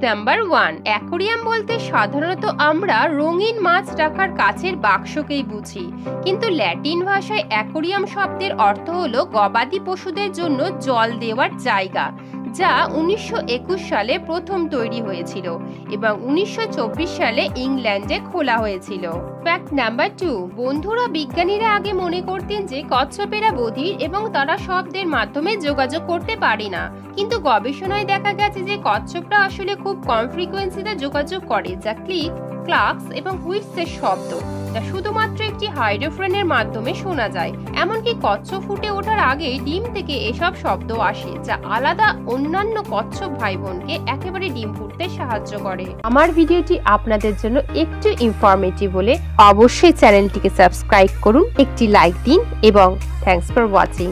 Number one aquarium বলতে সাধারণত আমরা রঙিন মাছ রাখার কাছের বাক্সকেই বুঝি। কিন্তু ল্যাটিন ভাষায় অ্যাকোরিয়াম শব্দের অর্থ হলো গবাদি পশুদের জন্য জল দেওয়ার জায়গা। যা উনিশশো একুশ সালে প্রথম তৈরি হয়েছিল এবং উনিশশো চব্বিশ সালে ইংল্যান্ডে খোলা হয়েছিল। ফ্যাক্ট নাম্বার টু বন্ধুরা বিজ্ঞানীরা আগে মনে করতেন যে কচ্ছপেরা বধির এবং তারা শব্দের মাধ্যমে যোগাযোগ করতে পারে না। কিন্তু গবেষণায় দেখা গেছে যে কচ্ছপরা আসলে খুব কম ফ্রিকোয়েন্সিতে যোগাযোগ করে, যা ক্লিক ক্লাক্স এবং হুইটসের শব্দ। যা শুধুমাত্র একটি হাইড্রোফ্রেনের মাধ্যমে শোনা যায়, এমনকি কচ্ছপ ফুটে ওঠার আগেই ডিম থেকে এসব শব্দ আসে, যা আলাদা অন্যান্য কচ্ছপ ভাই বোনকে একেবারে ডিম ফুটতে সাহায্য করে। আমার ভিডিওটি আপনাদের জন্য একটু ইনফরমেটিভ হলে অবশ্যই চ্যানেলটিকে সাবস্ক্রাইব করুন, একটি লাইক দিন, এবং থ্যাংকস ফর ওয়াচিং